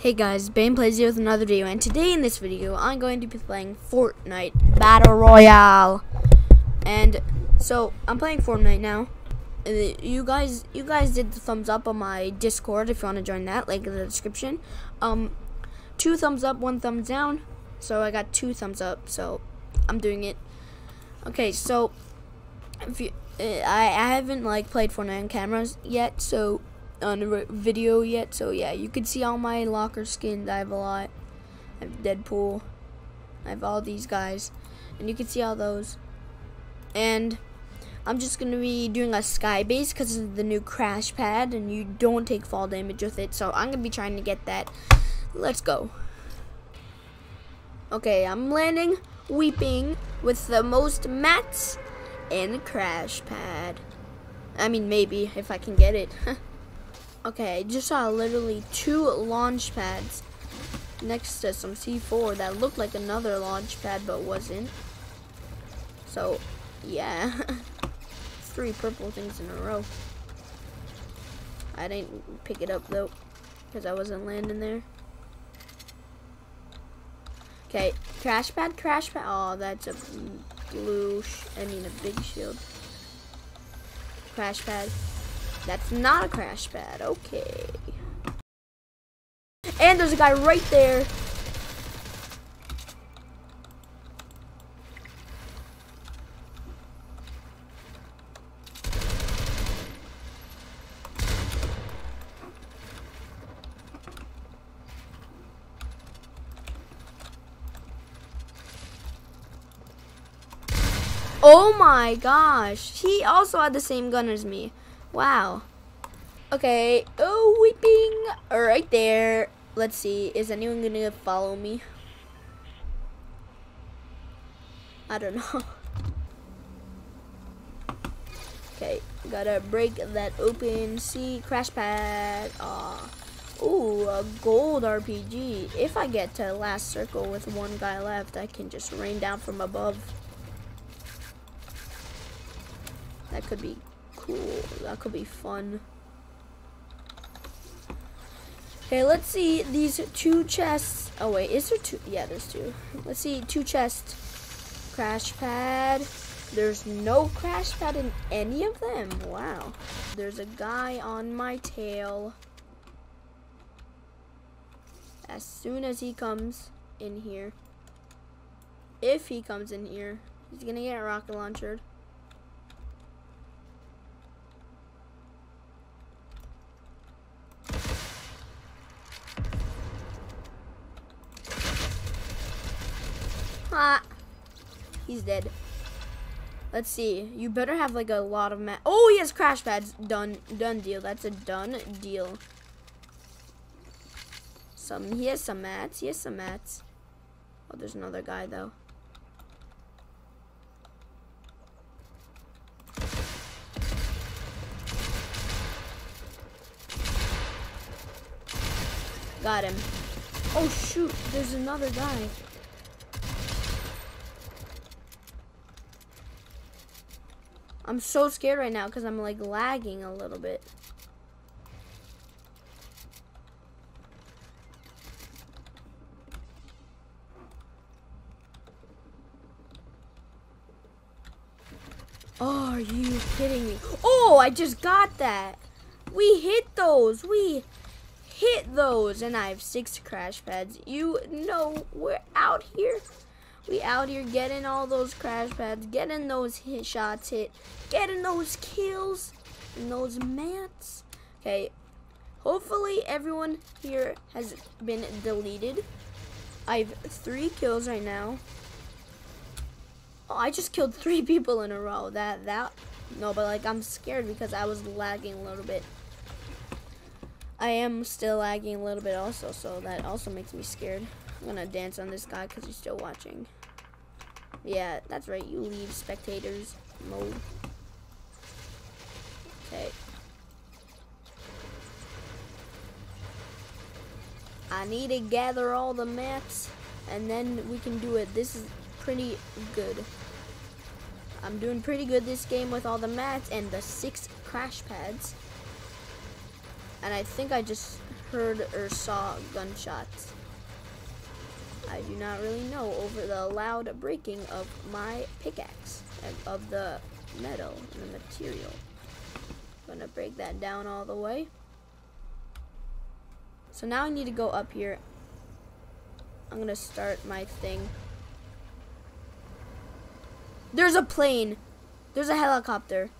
Hey guys, Bame Playz here with another video, and today in this video, I'm going to be playing Fortnite Battle Royale. And so I'm playing Fortnite now. You guys, you guys did the thumbs up on my Discord if you want to join that, link in the description. Um, two thumbs up, one thumbs down. So I got two thumbs up. So I'm doing it. Okay, so if you, uh, I I haven't like played Fortnite on cameras yet, so on a video yet. So yeah, you can see all my locker skins. I have a lot. I have Deadpool. I have all these guys, and you can see all those. And I'm just gonna be doing a sky base because of the new crash pad, and you don't take fall damage with it. So I'm gonna be trying to get that. Let's go. Okay, I'm landing, weeping with the most mats and crash pad. I mean, maybe if I can get it. Okay, just saw literally two launch pads next to some C4 that looked like another launch pad but wasn't. So, yeah. Three purple things in a row. I didn't pick it up though because I wasn't landing there. Okay, crash pad, crash pad. Oh, that's a blue, I mean a big shield. Crash pad. That's not a crash pad. Okay. And there's a guy right there. Oh my gosh. He also had the same gun as me. Wow. Okay. Oh, weeping. Right there. Let's see. Is anyone going to follow me? I don't know. Okay. Gotta break that open. See. Crash pad. Aw. Ooh, a gold RPG. If I get to last circle with one guy left, I can just rain down from above. That could be cool. That could be fun. Okay, let's see these two chests. Oh wait, is there two? Yeah, there's two. Let's see two chests. Crash pad. There's no crash pad in any of them. Wow. There's a guy on my tail. As soon as he comes in here, if he comes in here, he's gonna get rocket launched. He's dead. Let's see. You better have like a lot of mat. Oh, he has crash pads. Done. Done deal. That's a done deal. Some. He has some mats. He has some mats. Oh, there's another guy though. Got him. Oh shoot, there's another guy. I'm so scared right now because I'm like lagging a little bit. Oh, are you kidding me? Oh, I just got that. We hit those. We hit those. And I have six crash pads. You know we're out here. We out here getting all those crash pads, getting those hit shots hit, getting those kills, and those mats. Okay, hopefully everyone here has been deleted. I have three kills right now. Oh, I just killed three people in a row. That, that, no, but like I'm scared because I was lagging a little bit. I am still lagging a little bit also, so that also makes me scared. I'm gonna dance on this guy because he's still watching. Yeah, that's right. You leave spectators mode. Okay. I need to gather all the mats and then we can do it. This is pretty good. I'm doing pretty good this game with all the mats and the six crash pads. And I think I just heard or saw gunshots. I do not really know over the loud breaking of my pickaxe, of the metal and the material. I'm gonna break that down all the way. So now I need to go up here. I'm gonna start my thing. There's a plane. There's a helicopter.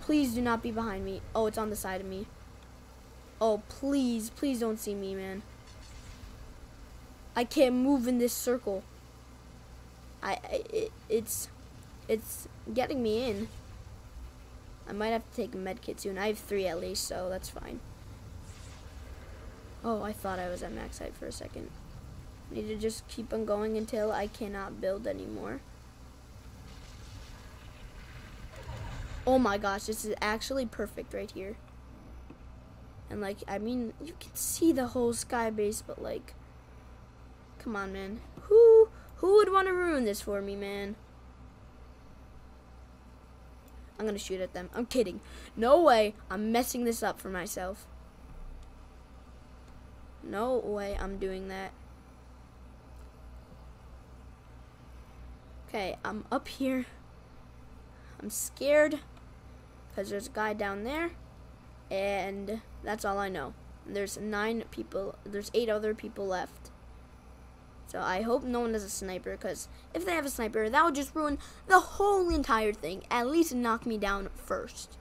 Please do not be behind me. Oh, it's on the side of me. Oh, please, please don't see me, man. I can't move in this circle. I, I it, it's it's getting me in. I might have to take a med kit soon. I have three at least, so that's fine. Oh, I thought I was at max height for a second. Need to just keep on going until I cannot build anymore. Oh my gosh, this is actually perfect right here. And like, I mean, you can see the whole sky base, but like, come on, man. Who, who would want to ruin this for me, man? I'm gonna shoot at them. I'm kidding. No way. I'm messing this up for myself. No way I'm doing that. Okay, I'm up here. I'm scared because there's a guy down there and that's all I know. There's nine people, there's eight other people left. So I hope no one has a sniper because if they have a sniper, that would just ruin the whole entire thing. At least knock me down first.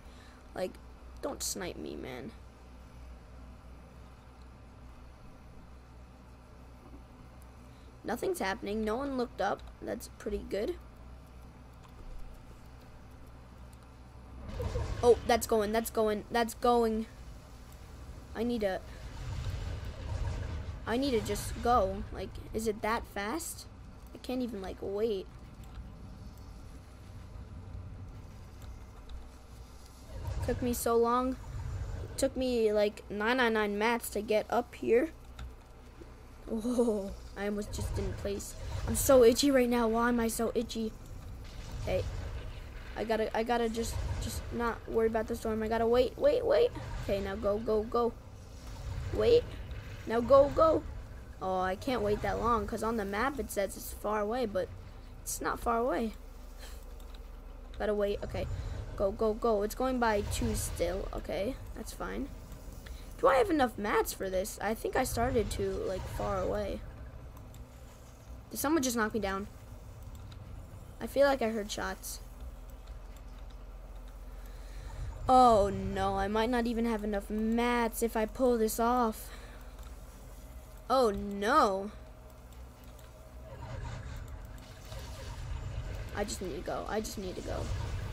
Like, don't snipe me, man. Nothing's happening. No one looked up. That's pretty good. Oh, that's going. That's going. That's going. I need to... I need to just go. Like, is it that fast? I can't even, like, wait. Took me so long. Took me, like, 999 mats to get up here. Oh, I almost just didn't place. I'm so itchy right now. Why am I so itchy? Hey, I gotta, I gotta just, just not worry about the storm. I gotta wait, wait, wait. Okay, now go, go, go. Wait. Now go, go. Oh, I can't wait that long because on the map it says it's far away, but it's not far away. Gotta wait. Okay. Go, go, go. It's going by two still. Okay, that's fine. Do I have enough mats for this? I think I started to, like, far away. Did someone just knock me down? I feel like I heard shots. Oh, no. I might not even have enough mats if I pull this off. Oh, no. I just need to go. I just need to go.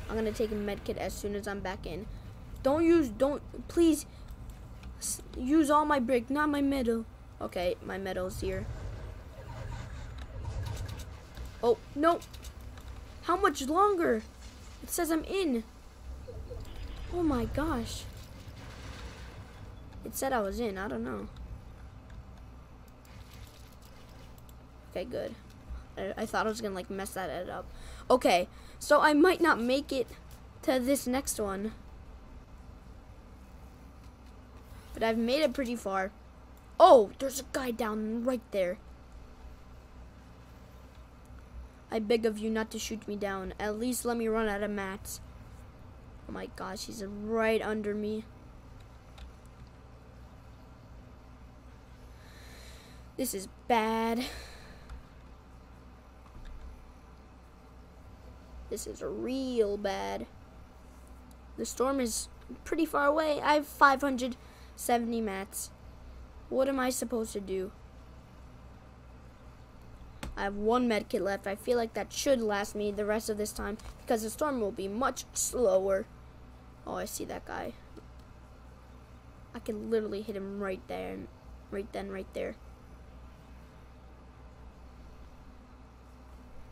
I'm to take a med kit as soon as I'm back in. Don't use, don't, please, use all my brick, not my metal. Okay, my metal's here. Oh, no. How much longer? It says I'm in. Oh my gosh. It said I was in. I don't know. Okay, good. I, I thought I was going to like mess that up. Okay, so I might not make it to this next one. But I've made it pretty far. Oh, there's a guy down right there. I beg of you not to shoot me down. At least let me run out of mats. Oh my gosh, he's right under me. This is bad. This is real bad. The storm is pretty far away. I have 570 mats. What am I supposed to do? I have one med kit left. I feel like that should last me the rest of this time because the storm will be much slower. Oh, I see that guy. I can literally hit him right there, right then, right there.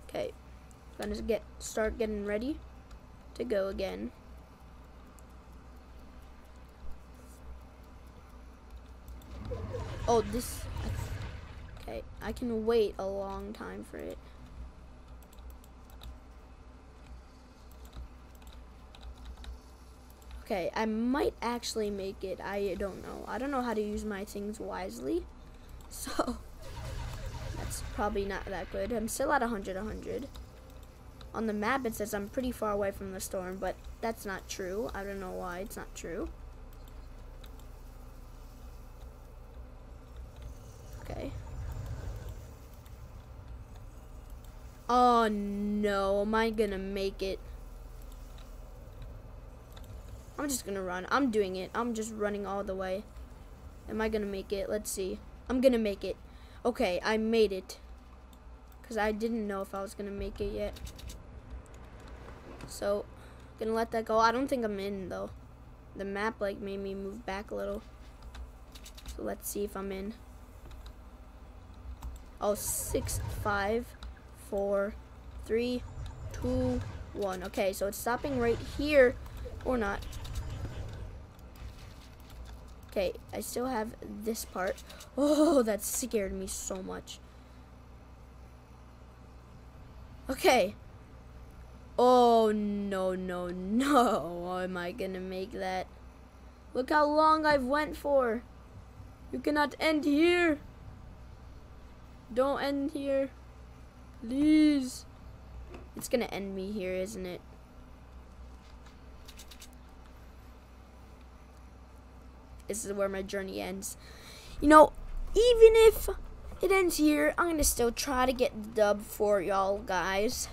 Okay, gonna get start getting ready to go again. Oh, this... Okay, I can wait a long time for it. Okay, I might actually make it. I don't know. I don't know how to use my things wisely. So, that's probably not that good. I'm still at 100, 100. On the map, it says I'm pretty far away from the storm, but that's not true. I don't know why it's not true. Okay. Oh no, am I gonna make it? I'm just gonna run. I'm doing it. I'm just running all the way. Am I gonna make it? Let's see. I'm gonna make it. Okay, I made it. Because I didn't know if I was gonna make it yet. So, gonna let that go. I don't think I'm in though. The map like made me move back a little. So let's see if I'm in. Oh, six, five, four, three, two, one. Okay, so it's stopping right here or not. Okay, I still have this part. Oh, that scared me so much. Okay. Oh, no, no, no. How Am I gonna make that? Look how long I've went for. You cannot end here. Don't end here. Please. It's gonna end me here, isn't it? this is where my journey ends. You know, even if it ends here, I'm to still try to get the dub for y'all guys.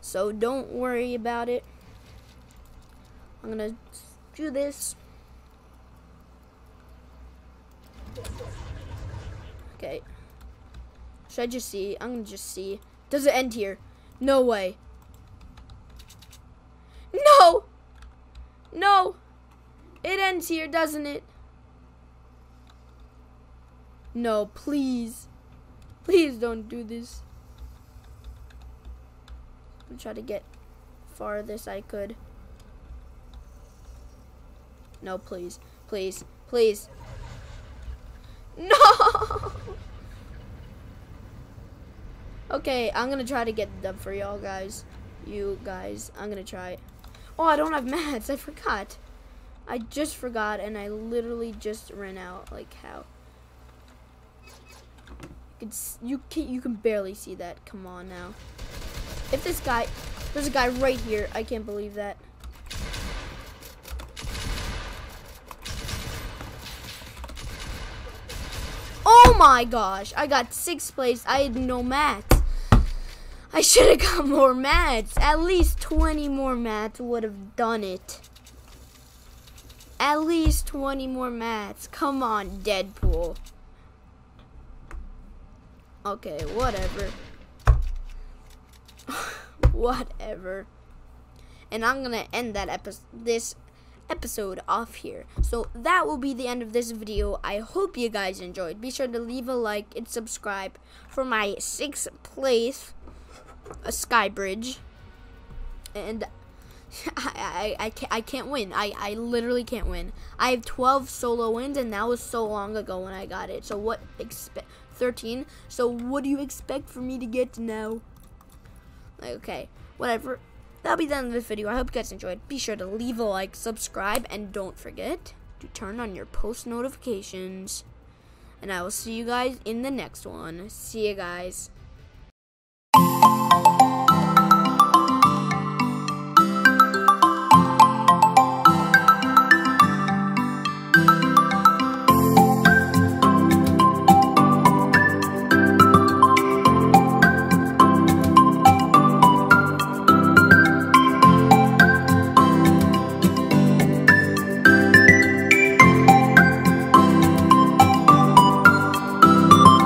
So don't worry about it. I'm to do this. Okay. Should I just see? I'm to just see. Does it end here? No way. No! No! It ends here, doesn't it? No, please. Please don't do this. I'm try to get farthest I could. No, please. Please. Please. No! okay, I'm gonna try to get the dub for y'all guys. You guys, I'm gonna try. Oh, I don't have mats. I forgot. I just forgot, and I literally just ran out. Like how? You can you can barely see that. Come on now. If this guy, there's a guy right here. I can't believe that. Oh my gosh! I got sixth place. I had no mats. I should have got more mats. At least 20 more mats would have done it. At least 20 more mats. Come on, Deadpool. Okay, whatever. Whatever. And I'm gonna end that episode, this episode off here. So that will be the end of this video. I hope you guys enjoyed. Be sure to leave a like and subscribe for my sixth place, a sky bridge. And I, I, I, can't, I can't win. I, I literally can't win. I have 12 solo wins, and that was so long ago when I got it. So what expect 13? So what do you expect for me to get now? Okay, whatever. That'll be the end of this video. I hope you guys enjoyed. Be sure to leave a like, subscribe, and don't forget to turn on your post notifications. And I will see you guys in the next one. See you guys.